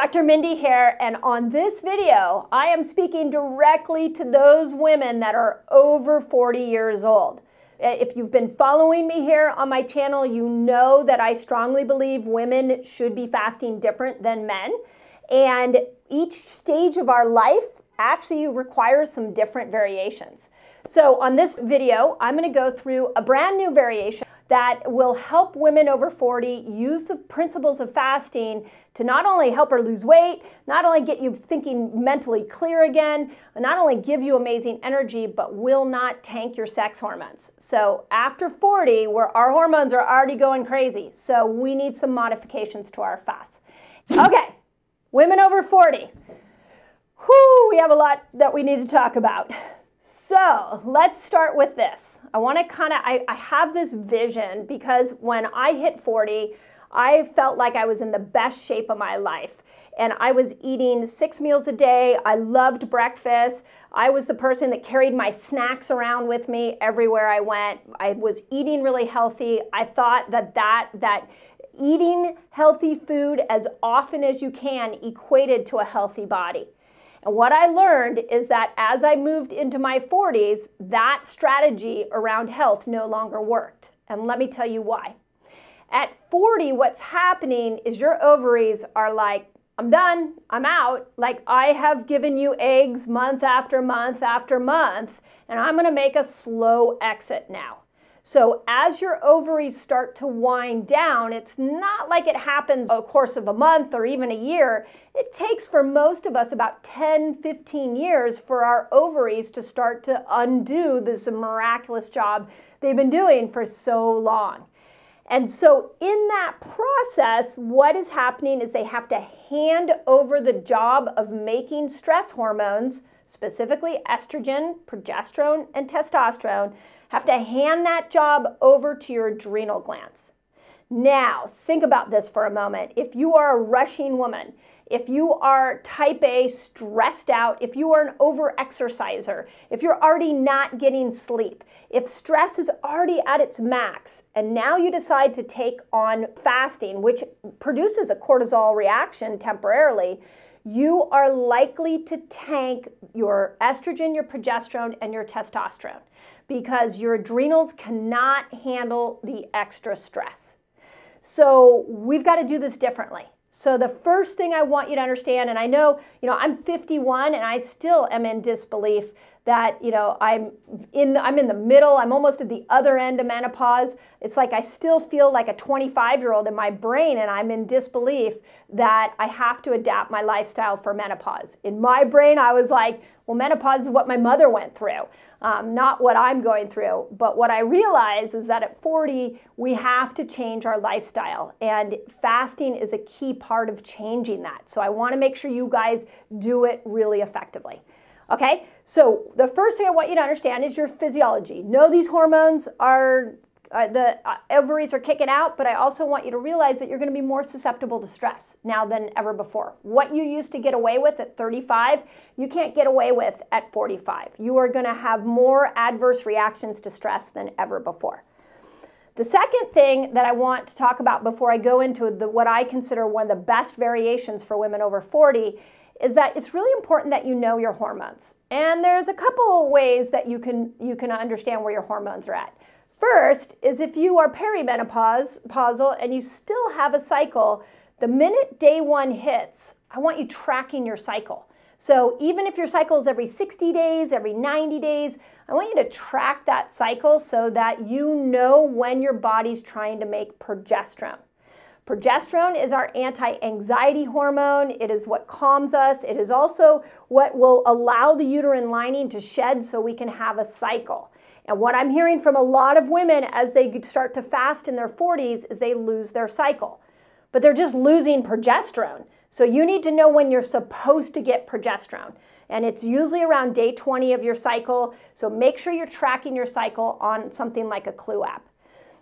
Dr. Mindy here, and on this video, I am speaking directly to those women that are over 40 years old. Uh, if you've been following me here on my channel, you know that I strongly believe women should be fasting different than men. And each stage of our life actually requires some different variations. So on this video, I'm gonna go through a brand new variation that will help women over 40 use the principles of fasting to not only help her lose weight, not only get you thinking mentally clear again, not only give you amazing energy, but will not tank your sex hormones. So after 40, where our hormones are already going crazy, so we need some modifications to our fast. Okay, women over 40. Whew, we have a lot that we need to talk about. So let's start with this. I want to kind of, I, I have this vision because when I hit 40, I felt like I was in the best shape of my life. And I was eating six meals a day. I loved breakfast. I was the person that carried my snacks around with me everywhere I went. I was eating really healthy. I thought that that, that eating healthy food as often as you can equated to a healthy body. And what I learned is that as I moved into my 40s, that strategy around health no longer worked. And let me tell you why. At 40, what's happening is your ovaries are like, I'm done, I'm out. Like I have given you eggs month after month after month, and I'm gonna make a slow exit now. So as your ovaries start to wind down, it's not like it happens a course of a month or even a year. It takes for most of us about 10, 15 years for our ovaries to start to undo this miraculous job they've been doing for so long. And so, in that process, what is happening is they have to hand over the job of making stress hormones, specifically estrogen, progesterone, and testosterone, have to hand that job over to your adrenal glands. Now, think about this for a moment. If you are a rushing woman, if you are type A, stressed out, if you are an over-exerciser, if you're already not getting sleep, if stress is already at its max, and now you decide to take on fasting, which produces a cortisol reaction temporarily, you are likely to tank your estrogen, your progesterone, and your testosterone because your adrenals cannot handle the extra stress. So we've got to do this differently. So the first thing I want you to understand, and I know, you know, I'm 51 and I still am in disbelief that you know I'm in I'm in the middle I'm almost at the other end of menopause it's like I still feel like a 25 year old in my brain and I'm in disbelief that I have to adapt my lifestyle for menopause in my brain I was like well menopause is what my mother went through um, not what I'm going through but what I realize is that at 40 we have to change our lifestyle and fasting is a key part of changing that so I want to make sure you guys do it really effectively Okay, so the first thing I want you to understand is your physiology. Know these hormones are, uh, the uh, ovaries are kicking out, but I also want you to realize that you're going to be more susceptible to stress now than ever before. What you used to get away with at 35, you can't get away with at 45. You are going to have more adverse reactions to stress than ever before. The second thing that I want to talk about before I go into the, what I consider one of the best variations for women over 40 is that it's really important that you know your hormones. And there's a couple of ways that you can you can understand where your hormones are at. First is if you are perimenopausal and you still have a cycle, the minute day 1 hits, I want you tracking your cycle. So even if your cycle is every 60 days, every 90 days, I want you to track that cycle so that you know when your body's trying to make progesterone. Progesterone is our anti anxiety hormone. It is what calms us. It is also what will allow the uterine lining to shed so we can have a cycle. And what I'm hearing from a lot of women as they start to fast in their 40s is they lose their cycle. But they're just losing progesterone. So you need to know when you're supposed to get progesterone. And it's usually around day 20 of your cycle. So make sure you're tracking your cycle on something like a Clue app.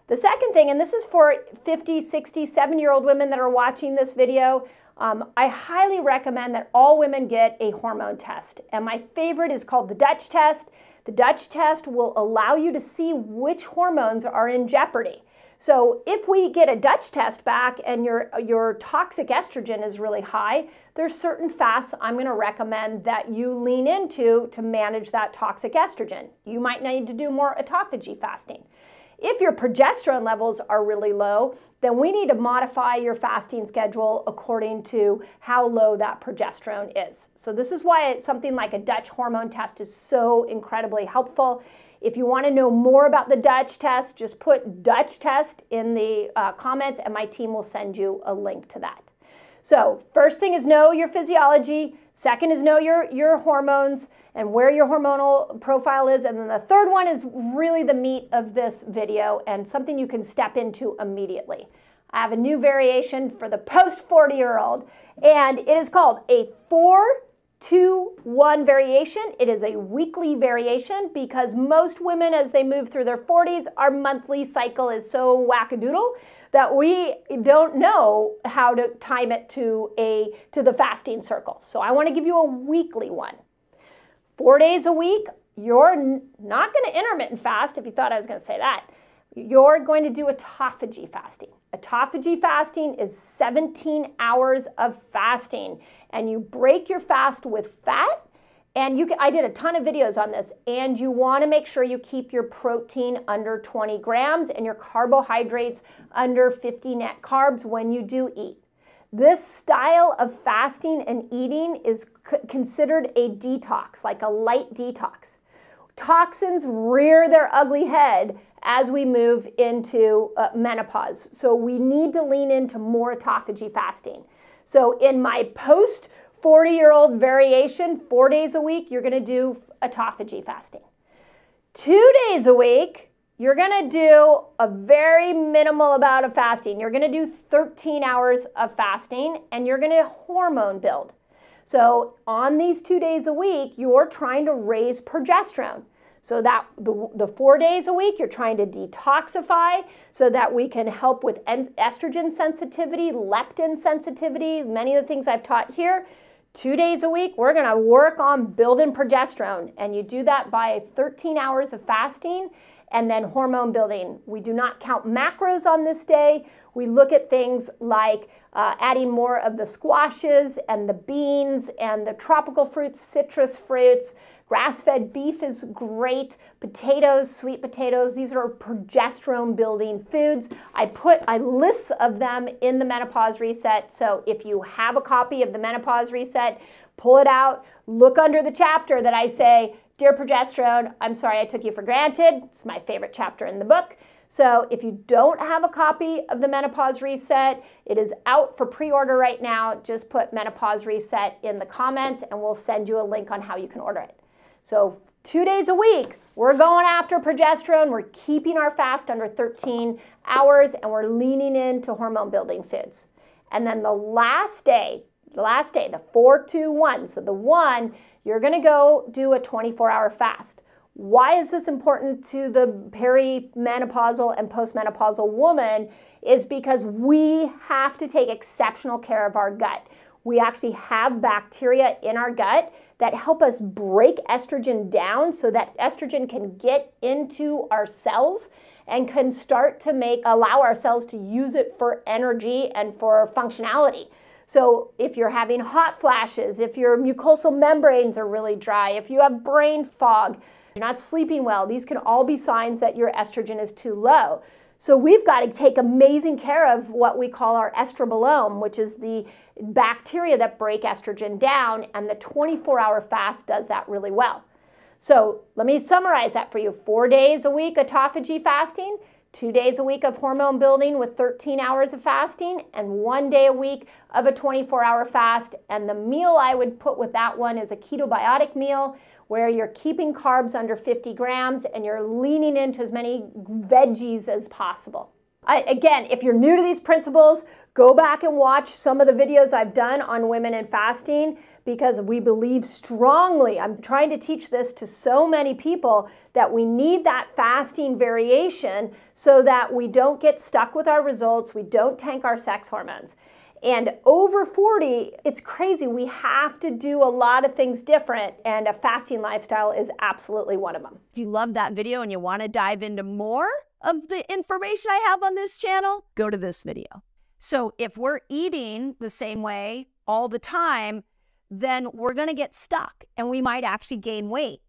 The second thing, and this is for 50, 60, 70 year old women that are watching this video, um, I highly recommend that all women get a hormone test. And my favorite is called the Dutch test. The Dutch test will allow you to see which hormones are in jeopardy. So if we get a Dutch test back and your, your toxic estrogen is really high, there's certain fasts I'm going to recommend that you lean into to manage that toxic estrogen. You might need to do more autophagy fasting. If your progesterone levels are really low, then we need to modify your fasting schedule according to how low that progesterone is. So this is why something like a Dutch hormone test is so incredibly helpful. If you want to know more about the Dutch test, just put Dutch test in the uh, comments and my team will send you a link to that. So first thing is know your physiology. Second is know your, your hormones and where your hormonal profile is. And then the third one is really the meat of this video and something you can step into immediately. I have a new variation for the post 40 year old, and it is called a 4 2 1 variation. It is a weekly variation because most women, as they move through their 40s, our monthly cycle is so wackadoodle that we don't know how to time it to a to the fasting circle. So I want to give you a weekly one. 4 days a week, you're not going to intermittent fast if you thought I was going to say that. You're going to do autophagy fasting. Autophagy fasting is 17 hours of fasting, and you break your fast with fat and you can, I did a ton of videos on this, and you want to make sure you keep your protein under 20 grams and your carbohydrates under 50 net carbs when you do eat. This style of fasting and eating is considered a detox, like a light detox. Toxins rear their ugly head as we move into uh, menopause. So we need to lean into more autophagy fasting. So in my post 40 year old variation, four days a week, you're going to do autophagy fasting. Two days a week, you're going to do a very minimal amount of fasting. You're going to do 13 hours of fasting and you're going to hormone build. So, on these two days a week, you're trying to raise progesterone. So that the, the four days a week, you're trying to detoxify so that we can help with estrogen sensitivity, leptin sensitivity, many of the things I've taught here. Two days a week, we're gonna work on building progesterone, and you do that by 13 hours of fasting and then hormone building. We do not count macros on this day. We look at things like uh, adding more of the squashes and the beans and the tropical fruits, citrus fruits, Grass fed beef is great. Potatoes, sweet potatoes, these are progesterone building foods. I put a list of them in the Menopause Reset. So if you have a copy of the Menopause Reset, pull it out, look under the chapter that I say, Dear Progesterone, I'm sorry I took you for granted. It's my favorite chapter in the book. So if you don't have a copy of the Menopause Reset, it is out for pre-order right now. Just put Menopause Reset in the comments and we'll send you a link on how you can order it. So two days a week, we're going after progesterone. We're keeping our fast under 13 hours and we're leaning into hormone building foods. And then the last day, the last day, the 421, so the one, you're to go do a 24 hour fast. Why is this important to the perimenopausal and postmenopausal woman? Is because we have to take exceptional care of our gut. We actually have bacteria in our gut that help us break estrogen down so that estrogen can get into our cells and can start to make allow our cells to use it for energy and for functionality. So if you're having hot flashes, if your mucosal membranes are really dry, if you have brain fog, you're not sleeping well, these can all be signs that your estrogen is too low. So we've got to take amazing care of what we call our estrobolome, which is the bacteria that break estrogen down, and the 24 hour fast does that really well. So let me summarize that for you. Four days a week autophagy fasting, two days a week of hormone building with 13 hours of fasting, and one day a week of a 24 hour fast. And the meal I would put with that one is a ketobiotic meal where you're keeping carbs under 50 grams and you're leaning into as many veggies as possible. I, again, if you're new to these principles, go back and watch some of the videos I've done on women and fasting because we believe strongly. I'm trying to teach this to so many people that we need that fasting variation so that we don't get stuck with our results, we don't tank our sex hormones. And over 40, it's crazy. We have to do a lot of things different, and a fasting lifestyle is absolutely one of them. If you love that video and you want to dive into more, of the information I have on this channel, go to this video. So if we're eating the same way all the time, then we're going to get stuck and we might actually gain weight.